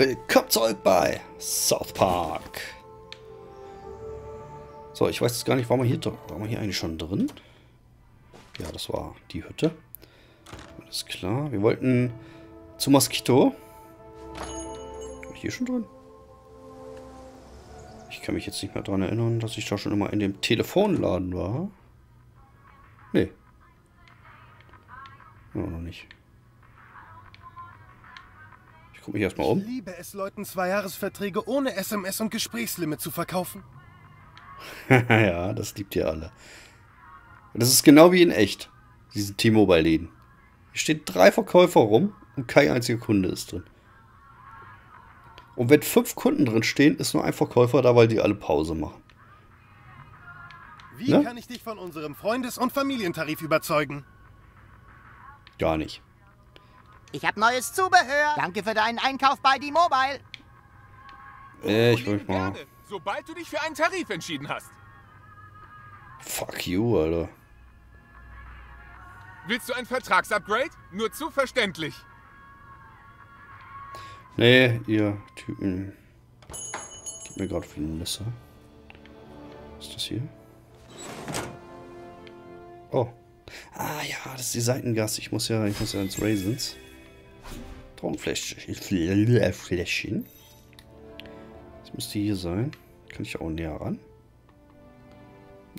Willkommen zurück bei South Park. So, ich weiß jetzt gar nicht, waren wir hier, waren wir hier eigentlich schon drin? Ja, das war die Hütte. Alles klar. Wir wollten zu Moskito. War ich hier schon drin? Ich kann mich jetzt nicht mehr daran erinnern, dass ich da schon immer in dem Telefonladen war. Nee. Ja, noch nicht. Ich gucke mich erstmal um. Ich liebe es, Leuten Zwei-Jahresverträge ohne SMS und Gesprächslimit zu verkaufen. ja, das liebt ihr alle. Das ist genau wie in echt. Diese T-Mobile-Läden. Hier stehen drei Verkäufer rum und kein einziger Kunde ist drin. Und wenn fünf Kunden drin stehen, ist nur ein Verkäufer da, weil die alle Pause machen. Wie ne? kann ich dich von unserem Freundes- und Familientarif überzeugen? Gar nicht. Ich habe neues Zubehör. Danke für deinen Einkauf bei D-Mobile. Äh, ich will mal. Sobald du dich für einen Tarif entschieden hast. Fuck you, Alter. Willst du ein Vertragsupgrade? Nur zu verständlich. Nee, ihr Typen. Gib mir gerade viel Nüsse. Was ist das hier? Oh. Ah ja, das ist die Seitengasse. Ich muss ja, ich muss ja ins Raisins. Traumfläschchen. Fläschchen. Das müsste hier sein. Kann ich auch näher ran?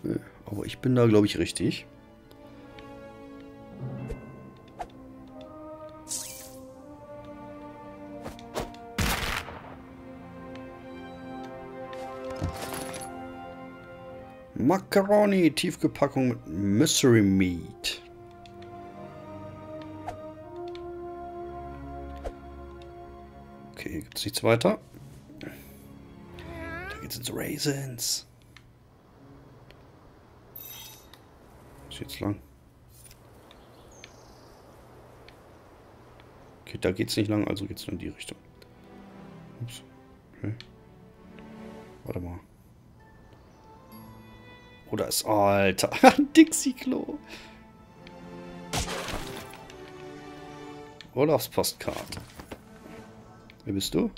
Nö, aber ich bin da, glaube ich, richtig. Macaroni, Tiefgepackung mit Mystery Meat. Es nichts weiter. Da geht's ins Raisins. Ist jetzt lang? Okay, da geht's nicht lang, also geht's nur in die Richtung. Ups. Okay. Warte mal. Oder ist... Oh, Alter. Dixie-Klo. Olafs Postkarte. Wer bist du?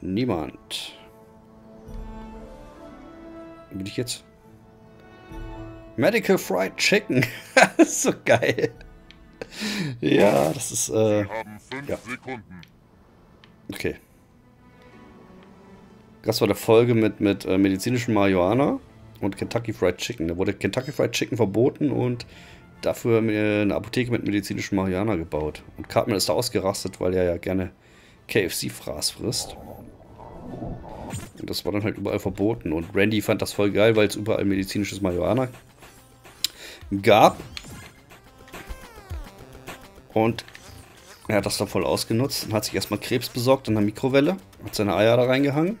Niemand. Bin ich jetzt? Medical Fried Chicken. das ist so geil. Ja, das ist, äh... ja. Okay. Das war der Folge mit, mit äh, medizinischem Marihuana und Kentucky Fried Chicken. Da wurde Kentucky Fried Chicken verboten und dafür eine Apotheke mit medizinischem Marihuana gebaut. Und Cartman ist da ausgerastet, weil er ja gerne KFC-Fraß frisst. Und das war dann halt überall verboten. Und Randy fand das voll geil, weil es überall medizinisches Marihuana gab. Und er hat das dann voll ausgenutzt und hat sich erstmal Krebs besorgt in der Mikrowelle, hat seine Eier da reingehangen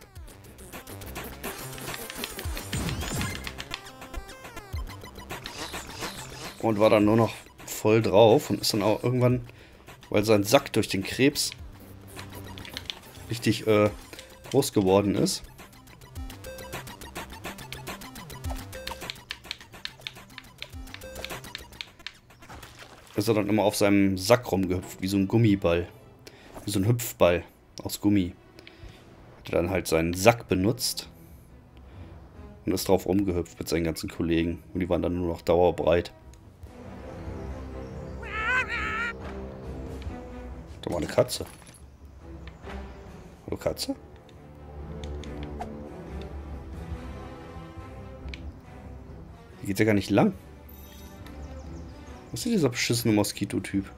und war dann nur noch voll drauf und ist dann auch irgendwann, weil sein Sack durch den Krebs richtig äh, groß geworden ist. Ist er dann immer auf seinem Sack rumgehüpft, wie so ein Gummiball. Wie so ein Hüpfball aus Gummi. Hat er dann halt seinen Sack benutzt und ist drauf rumgehüpft mit seinen ganzen Kollegen. Und die waren dann nur noch dauerbreit. Da war eine Katze. Katze? Hier geht ja gar nicht lang. Was ist dieser beschissene Moskito-Typ?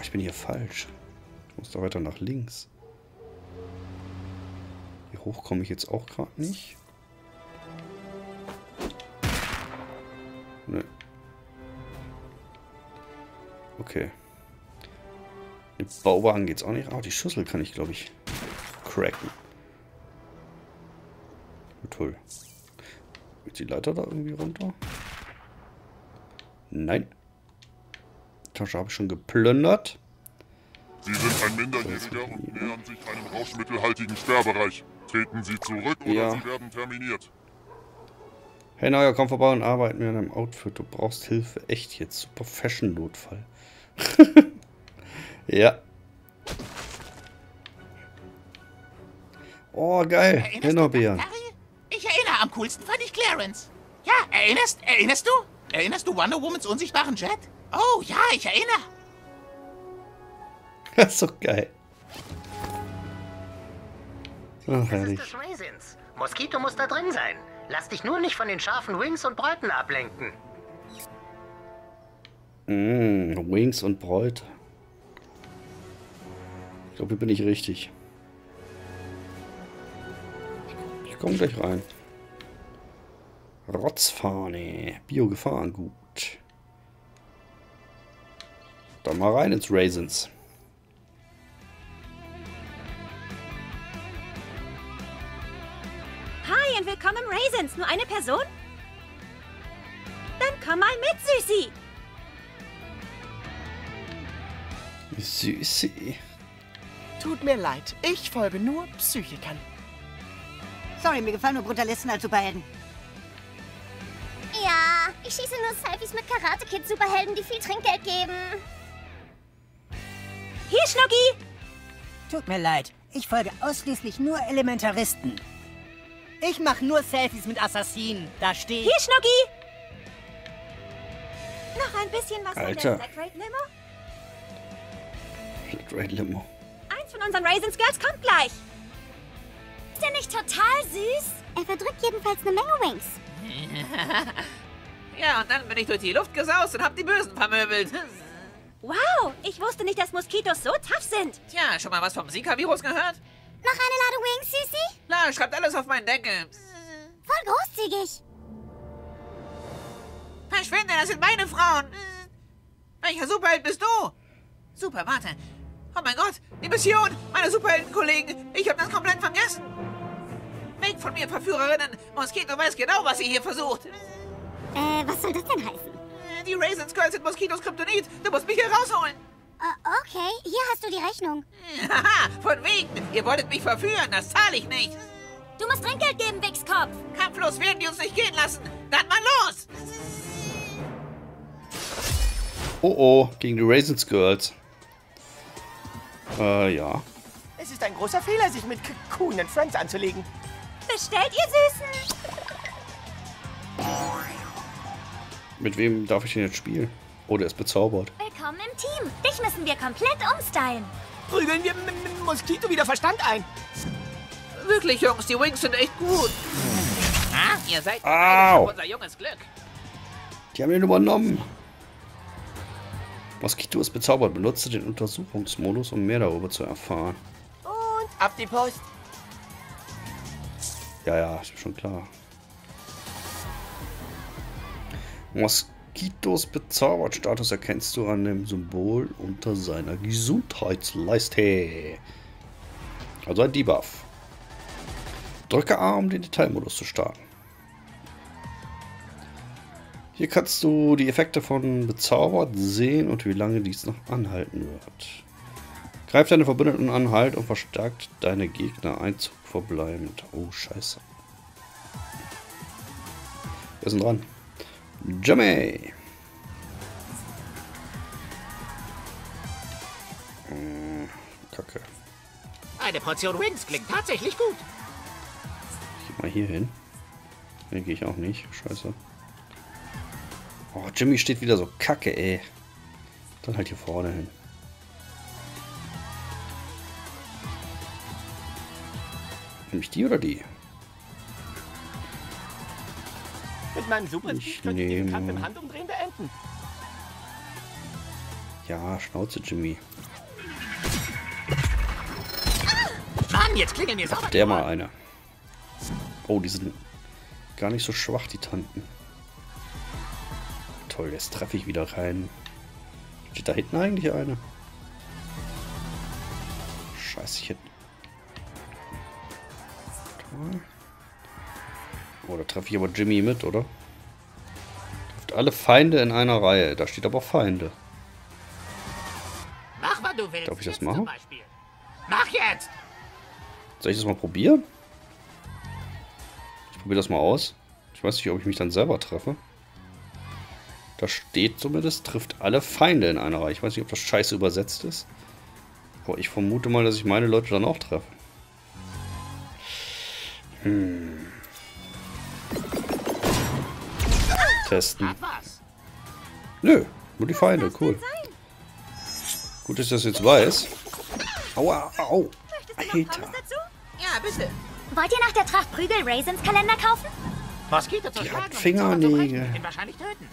Ich bin hier falsch. Ich muss da weiter nach links. Hier hoch komme ich jetzt auch gerade nicht. Nö. Okay. Mit Bauwagen geht's auch nicht. Ah, die Schüssel kann ich, glaube ich, cracken. Toll. Geht die Leiter da irgendwie runter? Nein. Tasche habe ich schon geplündert. Sie sind ein Minderjähriger und nähern sich einem rauschmittelhaltigen Sperrbereich. Treten Sie zurück oder ja. Sie werden terminiert. Hey Neuer, komm vorbei und arbeiten wir an einem Outfit. Du brauchst Hilfe. Echt jetzt. Super Fashion-Notfall. Ja. Oh, geil. Harry? Ich erinnere, am coolsten fand ich Clarence. Ja, erinnerst, erinnerst du? Erinnerst du Wonder Womans unsichtbaren Jet? Oh, ja, ich erinnere. Das ist doch geil. Ach, Das ist herrlich. des Raisins. Moskito muss da drin sein. Lass dich nur nicht von den scharfen Wings und Bräuten ablenken. Mm, Wings und Bräute. Ich glaube, hier bin ich richtig. Ich komme gleich rein. Rotzfahne. Biogefahrengut. Dann mal rein ins Raisins. Hi und willkommen im Raisins. Nur eine Person? Dann komm mal mit, Süßi. Süßi. Tut mir leid, ich folge nur Psychikern. Sorry, mir gefallen nur Brutalisten als Superhelden. Ja, ich schieße nur Selfies mit Karate-Kid-Superhelden, die viel Trinkgeld geben. Hier, Schnucki. Tut mir leid, ich folge ausschließlich nur Elementaristen. Ich mache nur Selfies mit Assassinen. Da steht. Hier, Schnucki. Noch ein bisschen was Alter. von der Black Limo? Great Limo. Eins von unseren Raisins Girls kommt gleich. Ist der nicht total süß? Er verdrückt jedenfalls eine Menge Wings. Ja, und dann bin ich durch die Luft gesaust und hab die Bösen vermöbelt. Wow, ich wusste nicht, dass Moskitos so tough sind. Tja, schon mal was vom Zika-Virus gehört? Noch eine Ladung Wings, Süßi? Klar, schreibt alles auf meinen Deckel. Voll großzügig. Verschwinde, das sind meine Frauen. Welcher Superheld bist du? Super, warte. Oh mein Gott, die Mission, meine Superheldenkollegen. Ich hab das komplett vergessen. Weg von mir, Verführerinnen. Moskito weiß genau, was ihr hier versucht. Äh, was soll das denn heißen? Die Raisins Girls sind Moskitos Kryptonit. Du musst mich hier rausholen. Äh, okay, hier hast du die Rechnung. Haha, von wegen. Ihr wolltet mich verführen, das zahle ich nicht. Du musst Trinkgeld geben, Wichskopf. Kampflos werden die uns nicht gehen lassen. Dann mal los. Oh oh, gegen die Raisins Girls. Äh, ja. Es ist ein großer Fehler, sich mit Coon and Friends anzulegen. Bestellt, ihr Süßen. Mit wem darf ich denn jetzt spielen? Oh, der ist bezaubert. Willkommen im Team. Dich müssen wir komplett umstylen. Prügeln wir mit Moskito wieder Verstand ein. Wirklich, Jungs, die Wings sind echt gut. Ah, ihr seid unser junges Glück. Die haben den übernommen. Moskito ist bezaubert. Benutze den Untersuchungsmodus, um mehr darüber zu erfahren. Und ab die Post. Ja, ja, schon klar. Moskitos bezaubert-Status erkennst du an dem Symbol unter seiner Gesundheitsleiste. Also ein Debuff. Drücke A, um den Detailmodus zu starten. Hier kannst du die Effekte von bezaubert sehen und wie lange dies noch anhalten wird. Greif deine Verbündeten an, halt und verstärkt deine Gegner Einzug verbleibend. Oh, scheiße. Wir sind dran. Jimmy! Hm, Kacke. Eine Portion Wings klingt tatsächlich gut. Geh mal hier hin. Ne, gehe ich auch nicht. Scheiße. Oh, Jimmy steht wieder so kacke, ey. Dann halt hier vorne hin. Nämlich die oder die? Mit meinem Super Ich könnte ich den Kampf im Handumdrehen beenden. Ja, Schnauze, Jimmy. Mann, jetzt klingeln mir sauber. Der mal eine. Oh, die sind gar nicht so schwach, die Tanten. Toll, jetzt treffe ich wieder rein. Steht da hinten eigentlich eine? Scheiße, ich hätte... Oh, da treffe ich aber Jimmy mit, oder? Trifft alle Feinde in einer Reihe. Da steht aber Feinde. Mach, was du willst. Darf ich das machen? Mach jetzt! Soll ich das mal probieren? Ich probiere das mal aus. Ich weiß nicht, ob ich mich dann selber treffe. Da steht zumindest, trifft alle Feinde in einer Reihe. Ich weiß nicht, ob das scheiße übersetzt ist. Aber ich vermute mal, dass ich meine Leute dann auch treffe. Hm. Testen. Nö, nur die Feinde, cool. Gut, dass ich das jetzt weiß. Aua, au. Alter. Ja, bitte. Wollt ihr nach der Tracht Prügel Raisins Kalender kaufen? Moskito zu Die schlagen hat und Fingernägel. ihn wahrscheinlich töten.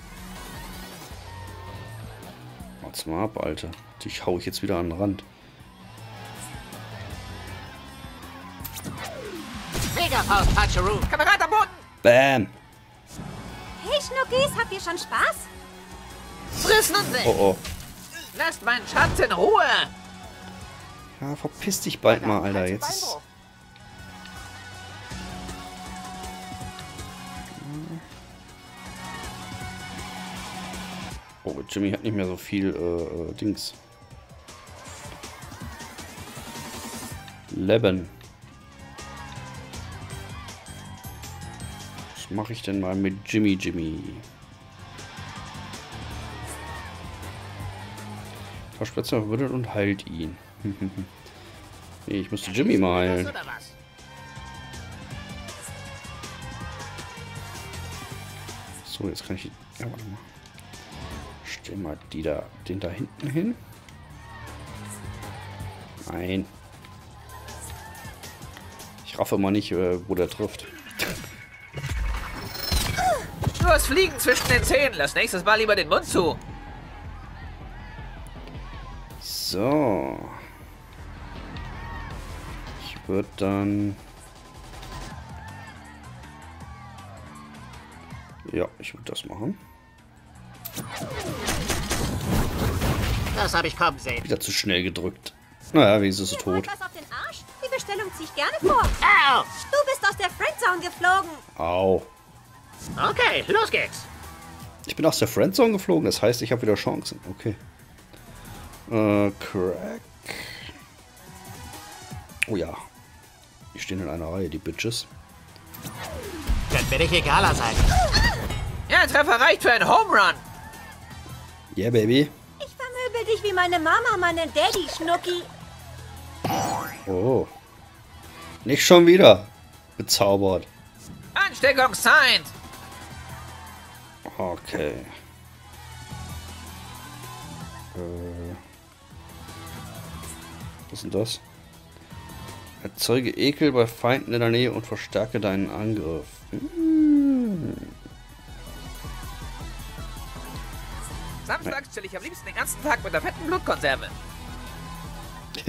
Warte mal ab, Alter. Dich hau ich jetzt wieder an den Rand. Hatcheroo. Kamerad am Boden. Bam. Hey Schnuckis, habt ihr schon Spaß? Frissen und weg. Oh, oh. Lasst meinen Schatz in Ruhe. Ja, verpiss dich bald mal, Alter. Jetzt ist... Oh, Jimmy hat nicht mehr so viel äh, äh, Dings. Leben. Was mache ich denn mal mit Jimmy Jimmy? Verschwitzer verwirrt und heilt ihn. nee, ich müsste Jimmy mal heilen. So, jetzt kann ich... Ja, warte mal. Stell mal die da, den da hinten hin. Nein. Ich raffe mal nicht, äh, wo der trifft. Du hast Fliegen zwischen den Zähnen. Lass nächstes Mal lieber den Mund zu. So. Ich würde dann... Ja, ich würde das machen. Das habe ich kommen sehen. Wieder zu schnell gedrückt. Naja, wenigstens ist er tot. Was auf den Arsch? Die Bestellung zieh ich gerne vor. Au! Du bist aus der Friendzone geflogen. Au. Okay, los geht's. Ich bin aus der Friendzone geflogen, das heißt, ich habe wieder Chancen. Okay. Äh, Crack. Oh ja. Die stehen in einer Reihe, die Bitches. Könnte mir nicht egaler sein. Ja, Treffer reicht für einen Home Run. Yeah, Baby. Ich vermöbel dich wie meine Mama, meinen Daddy, Schnucki. Oh. Nicht schon wieder. Bezaubert. Ansteckungszeit. Okay. Äh. Was ist denn das? Erzeuge Ekel bei Feinden in der Nähe und verstärke deinen Angriff. Hm. Samstags chill ich am liebsten den ganzen Tag mit der fetten Blutkonserve.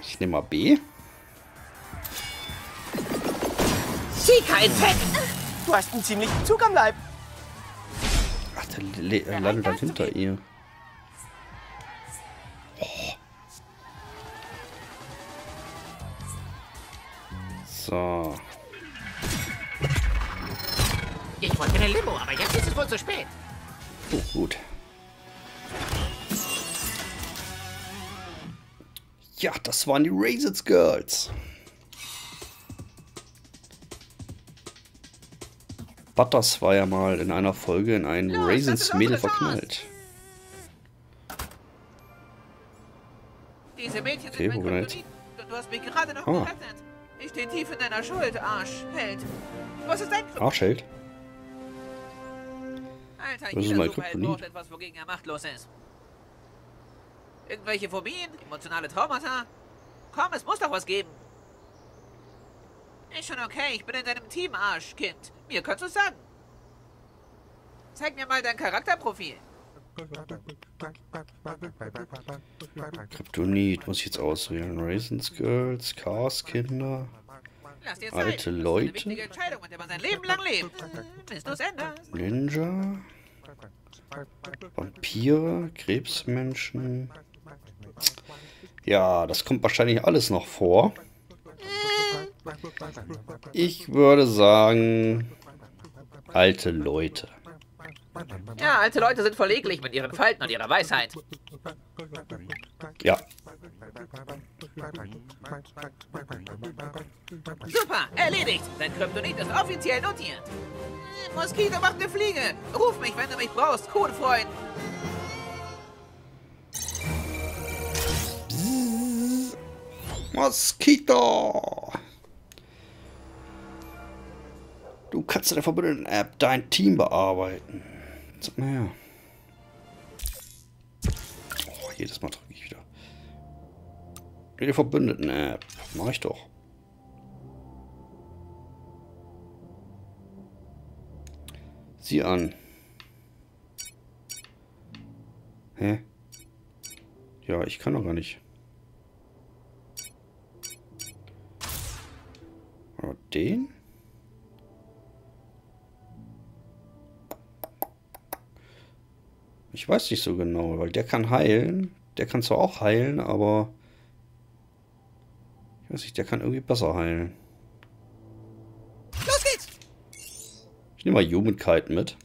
ich nehme mal B. Zieh kein Fett. Du hast einen ziemlichen Zug am Leib. Ach, der le- landet dann hinter ihr. So. Ich wollte eine Limo, aber jetzt ist es wohl zu spät. Oh, gut. Ja, das waren die Raisins Girls. Butters war ja mal in einer Folge in ein Raisins Mädel verknallt. Diese Mädchen Okay, sind wo mein ich Kryptonit. Und du hast mich gerade noch Ah. gerettet. Ich stehe tief in deiner Schuld, Arsch. Held. Was ist dein Kryptonit? Arschheld. Alter, Das jeder Superheld braucht etwas, wogegen er machtlos ist. Irgendwelche Phobien? Emotionale Traumata? Komm, es muss doch was geben. Ist schon okay, ich bin in deinem Team, Arschkind. Mir kannst du sagen. Zeig mir mal dein Charakterprofil. Kryptonit muss ich jetzt auswählen. Raisins Girls, Chaos Kinder. Alte Leute? wichtige Entscheidung, mit der man sein Leben lang lebt. Bis du's änderst. Ninja. Vampire, Krebsmenschen. Ja, das kommt wahrscheinlich alles noch vor. Ich würde sagen, alte Leute. Ja, alte Leute sind verleglich mit ihren Falten und ihrer Weisheit. Ja, Super, erledigt. Dein Kryptonit ist offiziell notiert. Äh, Moskito macht eine Fliege. Ruf mich, wenn du mich brauchst, Coolfreund. Mosquito! Du kannst in der verbündeten App dein Team bearbeiten. Sag mal her. Oh, jedes Mal drücke ich wieder. In der verbündeten App. Mach ich doch. Sieh an. Hä? Ja, ich kann doch gar nicht. Aber den? Ich weiß nicht so genau, weil der kann heilen. Der kann zwar auch heilen, aber... Ich weiß nicht, der kann irgendwie besser heilen. Los geht's! Ich nehme mal Jugendkeit mit.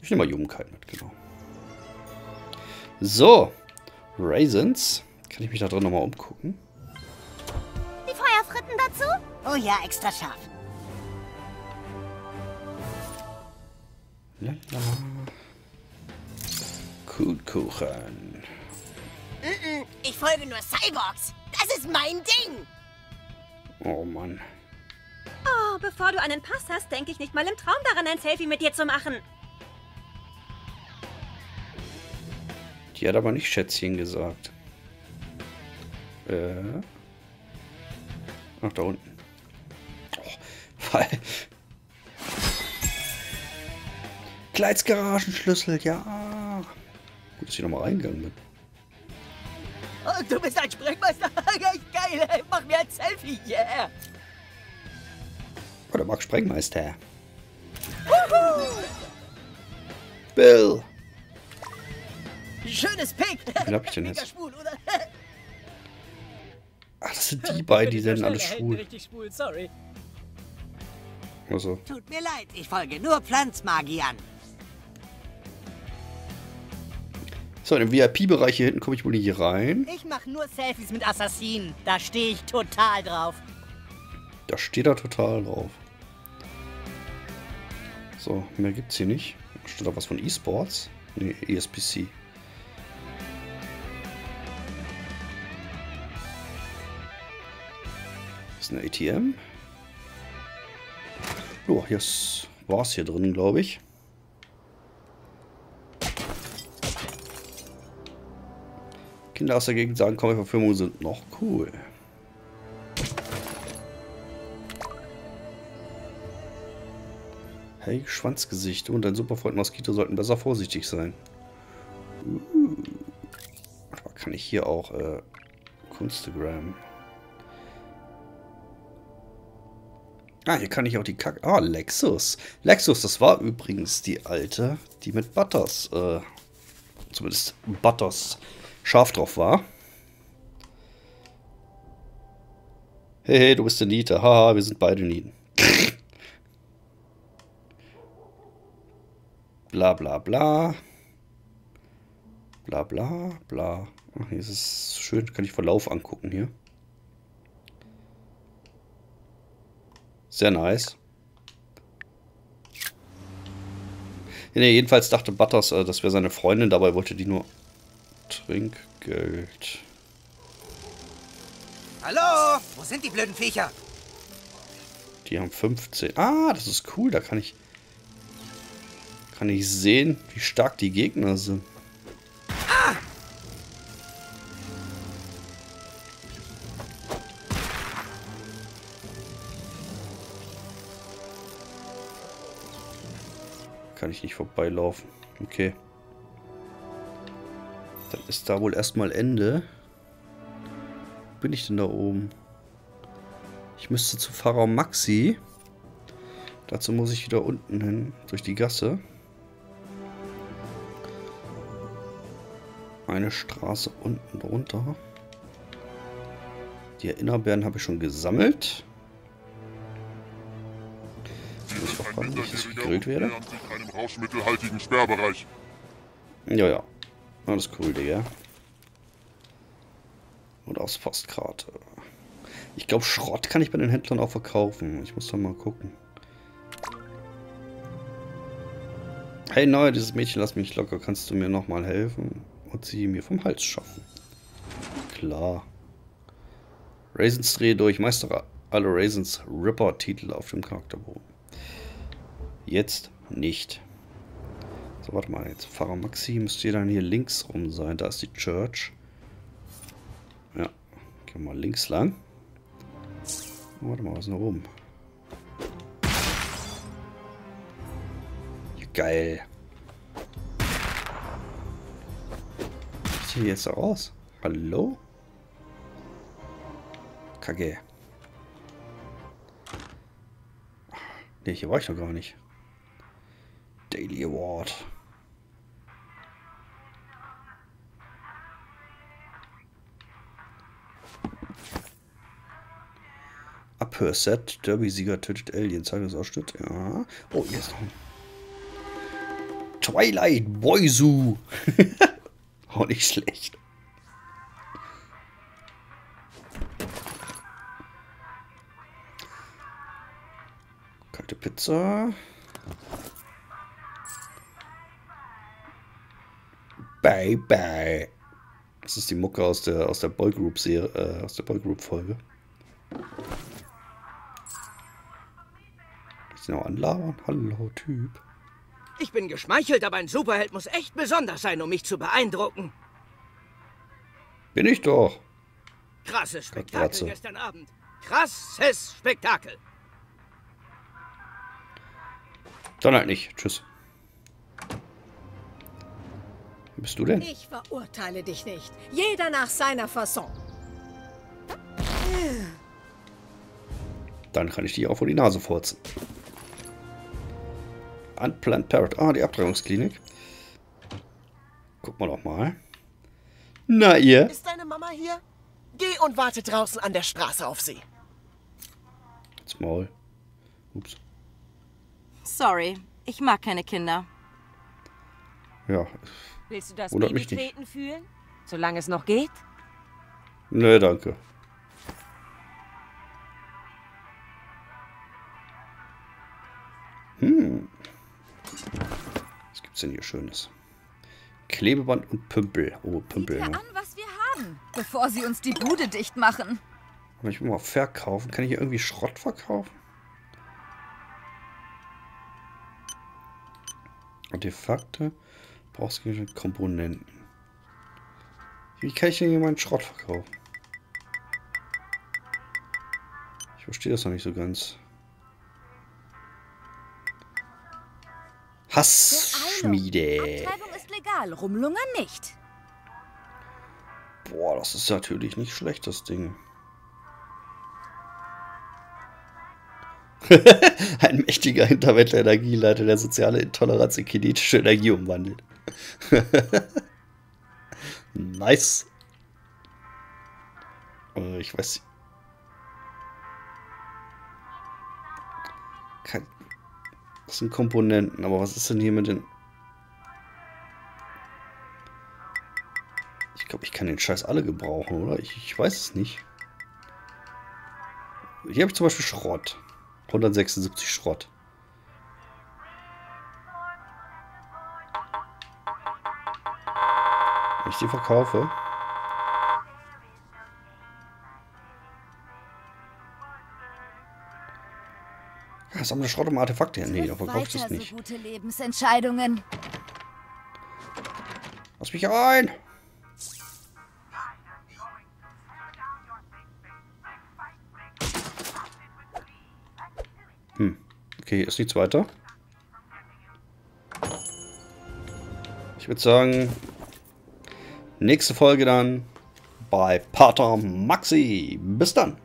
Ich nehme mal Jugendkeit mit, genau. So. Raisins. Kann ich mich da drin nochmal umgucken? Die Feuerfritten dazu? Oh ja, extra scharf. Lala. Kuchen. Mm -mm, ich folge nur Cyborgs. Das ist mein Ding. Oh Mann. Oh, bevor du einen Pass hast, denke ich nicht mal im Traum daran, ein Selfie mit dir zu machen. Die hat aber nicht Schätzchen gesagt. Äh. Ach, da unten. Oh, weil. Kleidsgaragenschlüssel, ja. Dass ich nochmal reingegangen bin. Oh, du bist ein Sprengmeister. Geil. Mach mir ein Selfie. Yeah. Oh, der mag Sprengmeister. Bill. Schönes Pick. Wie hab ich denn jetzt? Schwul, oder? Ach, das sind die beiden, die sind alle schwul. Richtig schwul, sorry. Also, Tut mir leid, ich folge nur Pflanzmagiern. So, in den VIP-Bereich hier hinten komme ich wohl nicht rein. Ich mache nur Selfies mit Assassinen. Da stehe ich total drauf. Da steht er total drauf. So, mehr gibt's hier nicht. Steht da was von E-Sports? Nee, ESPC. Das ist eine ATM. Jo, hier war es hier drin, glaube ich. Kinder aus der Gegend sagen, Comic-Verfilmungen sind noch cool. Hey, Schwanzgesicht. Und dein Superfreund Moskito sollten besser vorsichtig sein. Uh. Kann ich hier auch äh, Kunstagram? Ah, hier kann ich auch die Kack... Ah, Lexus. Lexus, das war übrigens die alte, die mit Butters, äh, zumindest Butters scharf drauf war. Hey, hey, du bist der Niete. Haha, wir sind beide Nieten. bla bla bla. Bla bla bla. Ach, hier ist es schön. Kann ich Verlauf angucken hier. Sehr nice. Ja, nee, jedenfalls dachte Butters, äh, das wäre seine Freundin. Dabei wollte die nur Trinkgeld. Hallo? Wo sind die blöden Viecher? Die haben 15. Ah, das ist cool. Da kann ich kann ich sehen, wie stark die Gegner sind. Kann ich nicht vorbeilaufen. Okay. Dann ist da wohl erstmal Ende. Wo bin ich denn da oben? Ich müsste zu Pharao Maxi. Dazu muss ich wieder unten hin, durch die Gasse. Eine Straße unten drunter. Die Erinnerbeeren habe ich schon gesammelt. Muss ich aufpassen, dass ich gegrillt werde. Ja, ja. Alles cool, Digga. Und aus Postkarte. Ich glaube, Schrott kann ich bei den Händlern auch verkaufen. Ich muss da mal gucken. Hey, neu, dieses Mädchen, lass mich locker. Kannst du mir nochmal helfen und sie mir vom Hals schaffen? Klar. Raisins drehe durch. Meistere alle Raisins Ripper-Titel auf dem Charakterbogen. Jetzt nicht. So, warte mal. Jetzt Pfarrer Maxi müsste dann hier links rum sein. Da ist die Church. Ja. Gehen wir mal links lang. Warte mal, was ist noch oben? Geil. Was ist hier jetzt da raus? Hallo? Kacke. Ne, hier war ich noch gar nicht. Daily Award. Abhörset. Derby-Sieger tötet Alien. Zeitungsausschnitt. Ja. Oh, hier ist noch ein Twilight Boisu. Auch nicht schlecht. Kalte Pizza. Bye bye. Das ist die Mucke aus der aus der Boygroup Serie, äh, aus der Boygroup Folge. Ich noch anlabern. Hallo Typ. Ich bin geschmeichelt, aber ein Superheld muss echt besonders sein, um mich zu beeindrucken. Bin ich doch. Krasses Spektakel gestern Abend. Krasses Spektakel. Dann halt nicht. Tschüss. Wer bist du denn? Ich verurteile dich nicht. Jeder nach seiner Fasson. Dann kann ich dich auch vor die Nase furzen. Unplanned Parrot. Ah, die Abtreibungsklinik. Gucken wir doch mal. Na, ihr? Ist deine Mama hier? Geh und warte draußen an der Straße auf sie. Jetzt Maul. Ups. Sorry, ich mag keine Kinder. Ja. Willst du das Wundert Baby mich nicht. fühlen? Solange es noch geht? Nö, danke. Gibt's denn hier Schönes? Klebeband und Pümpel. Oh, Pümpel. Sieh dir Ja. an, was wir haben, bevor sie uns die Bude dicht machen. Aber ich will mal verkaufen. Kann ich hier irgendwie Schrott verkaufen? Artefakte. Brauchst du Komponenten. Wie kann ich denn hier meinen Schrott verkaufen? Ich verstehe das noch nicht so ganz. Hassschmiede. Abtreibung ist legal, Rumlungern nicht. Boah, das ist natürlich nicht schlecht, das Ding. Ein mächtiger Interweltler-Energieleiter, der soziale Intoleranz in kinetische Energie umwandelt. nice. Äh, ich weiß. Das sind Komponenten, aber was ist denn hier mit den. Ich glaube, ich kann den Scheiß alle gebrauchen, oder? Ich, ich weiß es nicht. Hier habe ich zum Beispiel Schrott. 176 Schrott. Wenn ich die verkaufe. Ja, sammle Schrott um Artefakte. Nee, da ich das Weiter nicht. so gute Lebensentscheidungen. Lass mich rein! Okay, ist nichts weiter. Ich würde sagen, nächste Folge dann bei Pater Maxi. Bis dann.